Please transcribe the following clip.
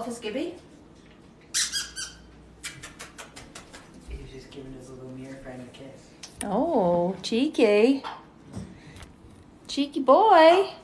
off his gibby. He's just giving his little mirror friend a kiss. Oh, cheeky. Cheeky boy. Alright.